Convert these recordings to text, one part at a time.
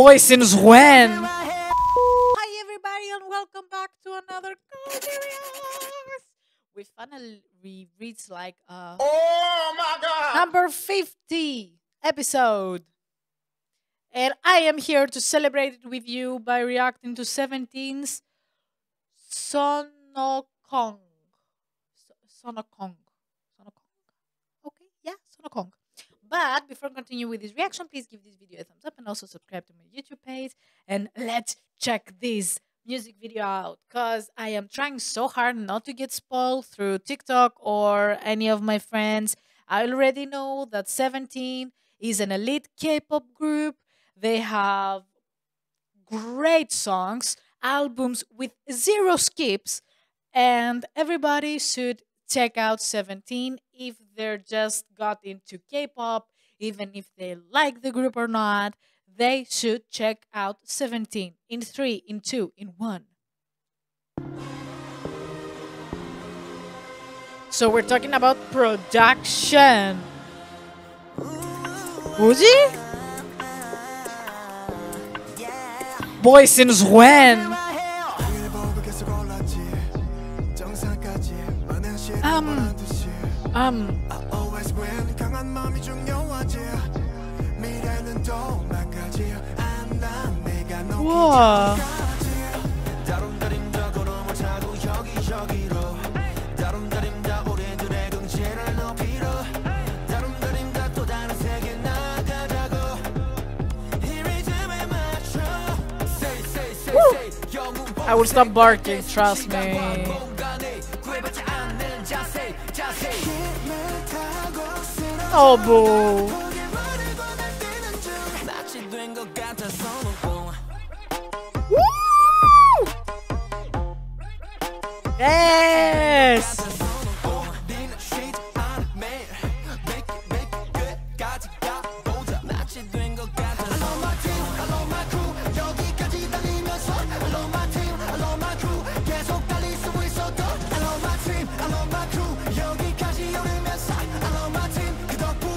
Boy, since when? Hi everybody and welcome back to another Coderians. We finally we reached like uh Oh my God! number 50 episode. And I am here to celebrate it with you by reacting to 17's Sonokong. Sonokong. Sonokong. Okay, yeah, Sonokong. But before I continue with this reaction, please give this video a thumbs up and also subscribe to my YouTube page. And let's check this music video out because I am trying so hard not to get spoiled through TikTok or any of my friends. I already know that 17 is an elite K pop group. They have great songs, albums with zero skips, and everybody should check out 17 if they're just got into K-pop, even if they like the group or not. They should check out 17 in 3, in 2, in 1. So we're talking about production. Woozi? Boy, since when? Um, um, Whoa. I will stop barking, trust me. Oh, boo. Yes!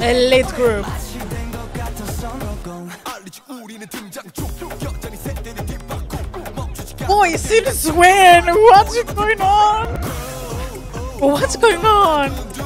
Elite group. Boy, since when? What's going on? What's going on?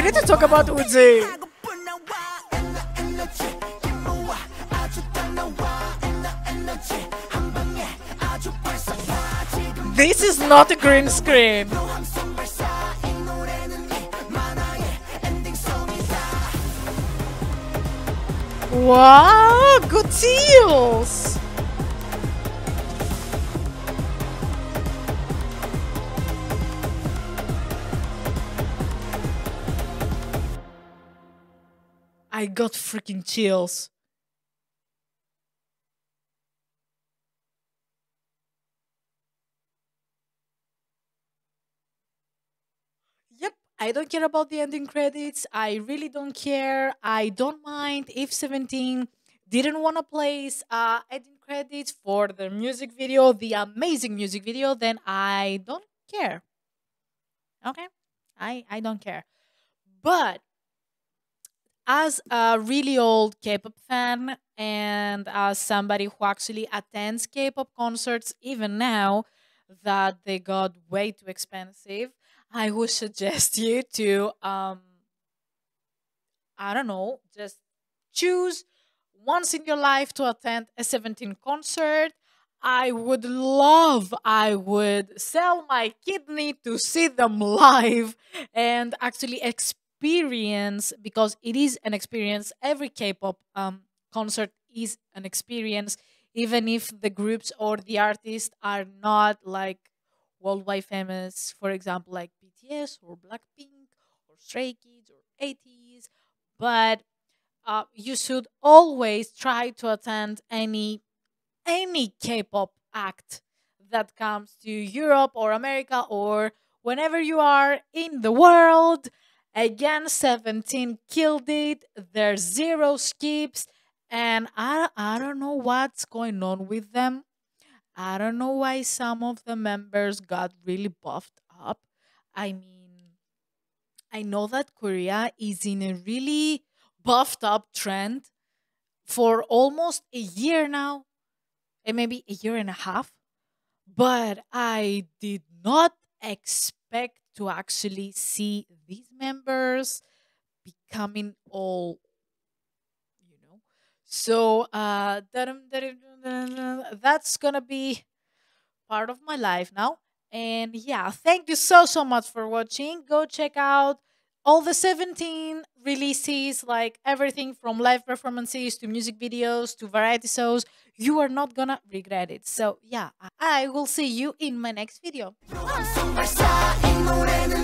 We need to talk about Woozi. This is not a green screen. Wow, good deals. I got freaking chills. Yep, I don't care about the ending credits. I really don't care. I don't mind if 17 didn't want to place uh, ending credits for the music video, the amazing music video, then I don't care. Okay? I, I don't care. But as a really old K-pop fan and as somebody who actually attends K-pop concerts even now that they got way too expensive, I would suggest you to um I don't know, just choose once in your life to attend a 17 concert. I would love, I would sell my kidney to see them live and actually experience because it is an experience. Every K pop um, concert is an experience, even if the groups or the artists are not like worldwide famous, for example, like BTS or Blackpink or Stray Kids or ATEEZ. But uh, you should always try to attend any any K-pop act that comes to Europe or America or whenever you are in the world. Again, 17 killed it. There's zero skips. And I, I don't know what's going on with them. I don't know why some of the members got really buffed up. I mean, I know that Korea is in a really buffed up trend for almost a year now, and maybe a year and a half. But I did not expect to actually see these members becoming all, you know. So uh, that's gonna be part of my life now. And yeah, thank you so so much for watching. Go check out all the 17 releases, like everything from live performances to music videos to variety shows. You are not gonna regret it. So yeah, I will see you in my next video moon and